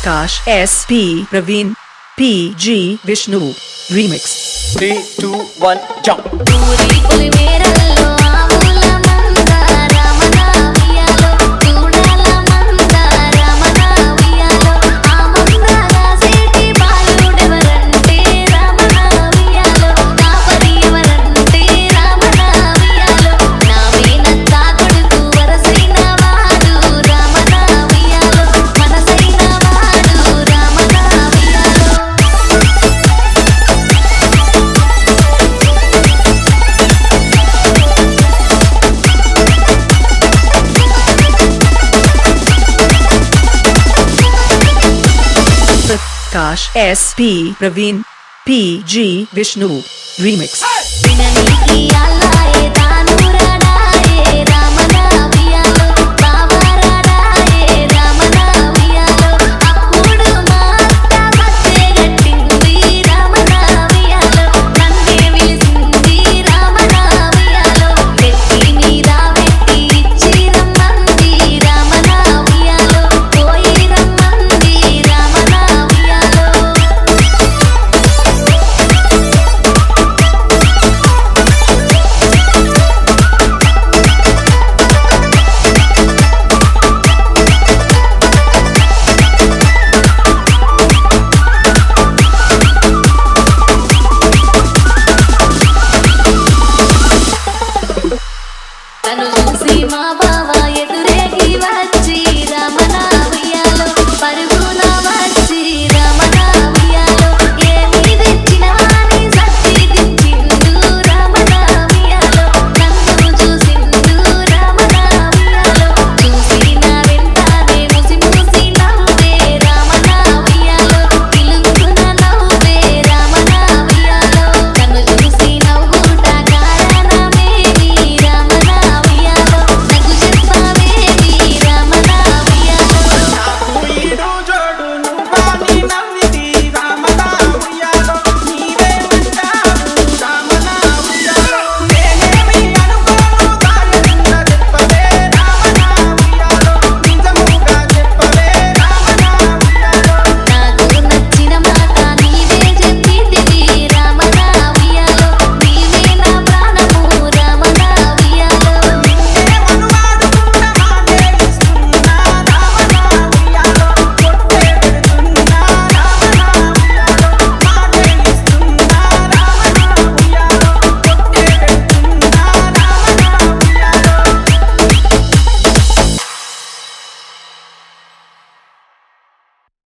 Akash S P Praveen P G Vishnu remix. Three two one जाओ काश S P Praveen P G Vishnu remix my body.